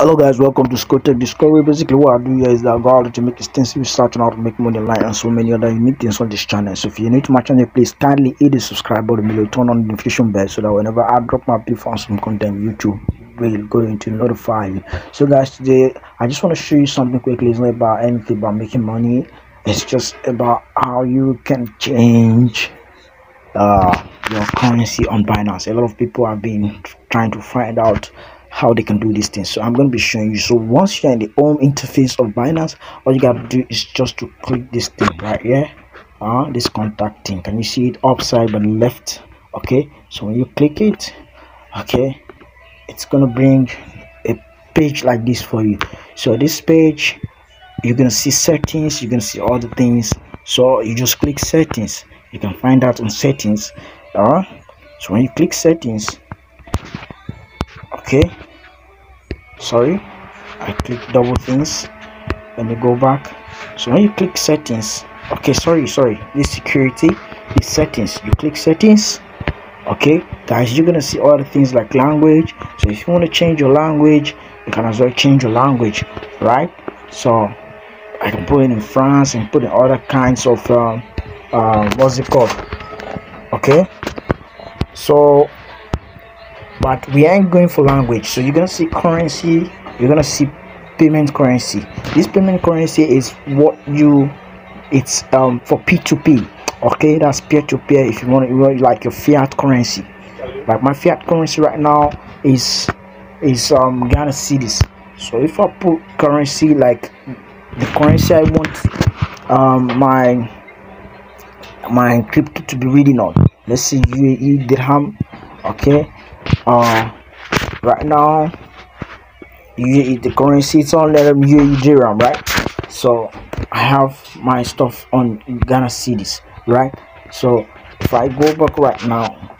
Hello guys, welcome to Scotech Discovery. Basically what I do here is that I go out to make extensive research on how to make money online and so many other unique things on this channel. So if you're new to my channel, please kindly hit the subscribe button below, turn on the notification bell so that whenever I drop my beautiful some content, YouTube will going to notify you. So guys, today I just want to show you something quickly. It's not about anything about making money. It's just about how you can change uh, your currency on Binance. A lot of people have been trying to find out how they can do these things. So i'm going to be showing you. So once you're in the home interface of binance all you got to do is just to click this thing right here. Uh this contact thing. Can you see it? Upside but left. Okay. So when you click it okay it's gonna bring a page like this for you. So this page you're gonna see settings. You're gonna see all the things. So you just click settings. You can find out on settings. Uh so when you click settings okay sorry? I click double things let me go back. So when you click settings okay sorry sorry this security is settings. You click settings okay guys you're gonna see all the things like language. So if you want to change your language you can as well change your language right? So i can put it in france and put in other kinds of um, uh, what's it called? Okay? So but we ain't going for language. So you're gonna see currency you're gonna see payment currency. This payment currency is what you it's um for p2p okay that's peer-to-peer if you want to like your fiat currency. Like my fiat currency right now is is um Ghana cedis. So if i put currency like the currency i want um my my crypto to be reading on. Let's see uae dirham okay uh right now you the currency it's on let UAE dirham right? So I have my stuff on Ghana cedis right? So if I go back right now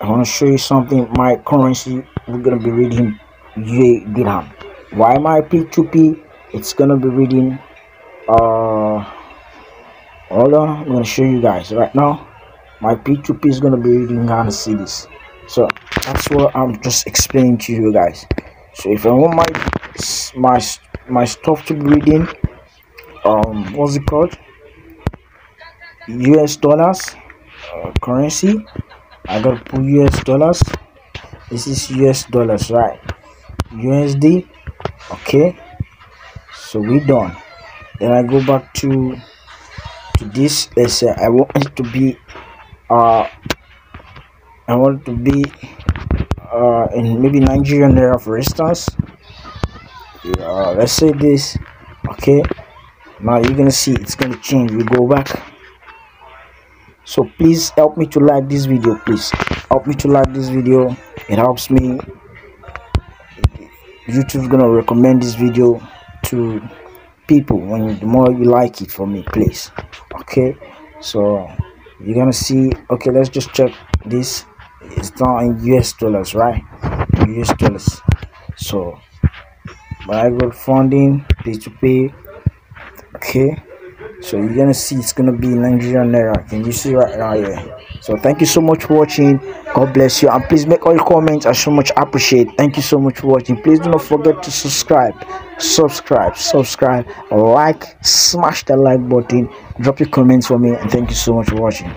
I want to show you something my currency we're gonna be reading dirham. Why my P2P it's gonna be reading uh hold on I'm gonna show you guys right now. My P2P is gonna be reading Ghana cedis so that's what i'm just explaining to you guys. So if i want my my my stuff to be reading um what's it called? Us dollars uh, currency i gotta put us dollars. This is us dollars right? Usd okay. So we done. Then i go back to to this let's say i want it to be uh I want to be uh, in maybe Nigerian naira for instance. Yeah, let's say this. Okay, now you're gonna see it's gonna change. We go back. So please help me to like this video. Please help me to like this video. It helps me. YouTube's gonna recommend this video to people when the more you like it for me, please. Okay, so you're gonna see. Okay, let's just check this it's not in US dollars, right? US dollars. So, but I got funding, P2P. Okay, so you're gonna see it's gonna be Nigerian naira. Can you see right now? Yeah. So, thank you so much for watching. God bless you, and please make all your comments. I so much appreciate. Thank you so much for watching. Please do not forget to subscribe, subscribe, subscribe, like, smash the like button, drop your comments for me, and thank you so much for watching.